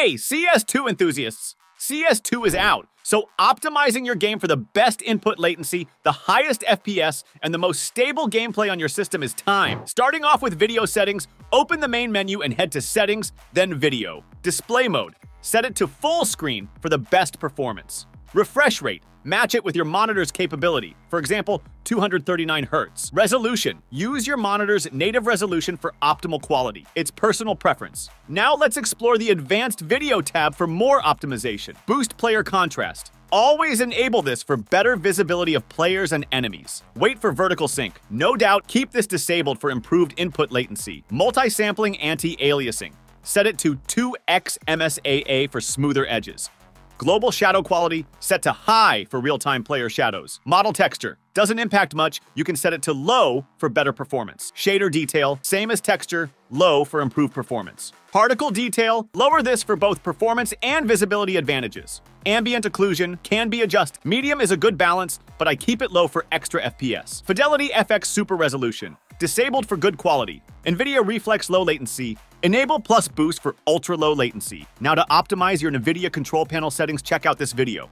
Hey, CS2 enthusiasts! CS2 is out, so optimizing your game for the best input latency, the highest FPS, and the most stable gameplay on your system is time. Starting off with video settings, open the main menu and head to Settings, then Video. Display mode, set it to full screen for the best performance. Refresh rate, match it with your monitor's capability. For example, 239 Hz. Resolution, use your monitor's native resolution for optimal quality. It's personal preference. Now let's explore the Advanced Video tab for more optimization. Boost player contrast. Always enable this for better visibility of players and enemies. Wait for vertical sync. No doubt, keep this disabled for improved input latency. Multi-sampling anti-aliasing. Set it to 2x MSAA for smoother edges. Global shadow quality set to high for real-time player shadows. Model texture doesn't impact much. You can set it to low for better performance. Shader detail, same as texture, low for improved performance. Particle detail, lower this for both performance and visibility advantages. Ambient occlusion can be adjusted. Medium is a good balance, but I keep it low for extra FPS. Fidelity FX Super Resolution, disabled for good quality. NVIDIA Reflex Low Latency, enable plus boost for ultra low latency. Now to optimize your NVIDIA control panel settings, check out this video.